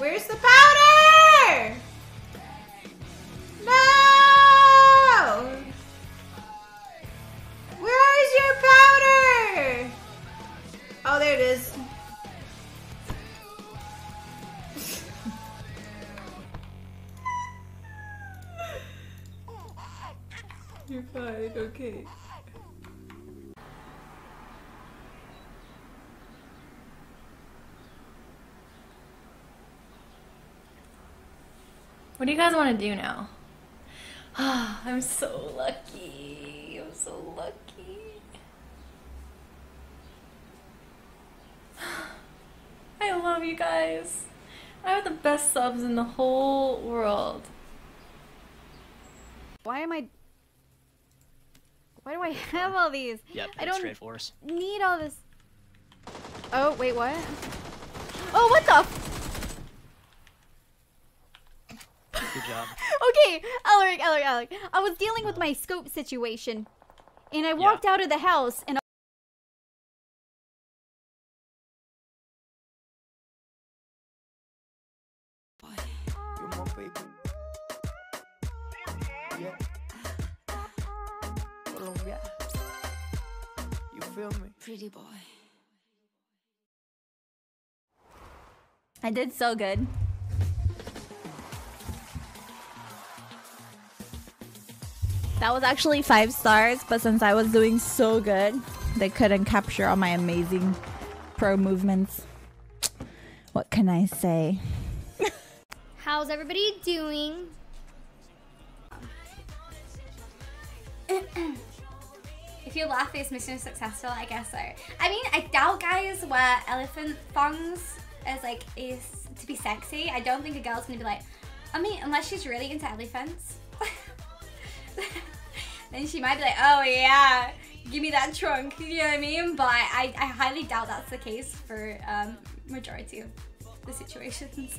Where's the powder? No! Where is your powder? Oh, there it is. You're fine, okay. What do you guys want to do now? I'm so lucky. I'm so lucky. I love you guys. I have the best subs in the whole world. Why am I... Why do I have all these? Yep, I don't straight force. need all this... Oh, wait, what? Oh, what the Good job. Okay, Alaric, Alaric, Alaric. I was dealing with uh-huh. my scope situation. And I walked out of the house and You're my baby. Yeah. Colombia. Oh, you feel me? Pretty boy. I did so good. That was actually five stars, but since I was doing so good, they couldn't capture all my amazing pro movements. What can I say? How's everybody doing? if your laugh is mission successful, I guess so. I mean, I doubt guys wear elephant thongs as like is to be sexy. I don't think a girl's gonna be like, I mean, unless she's really into elephants. She might be like, oh yeah, give me that trunk, you know what I mean? But I, I highly doubt that's the case for um, majority of the situations.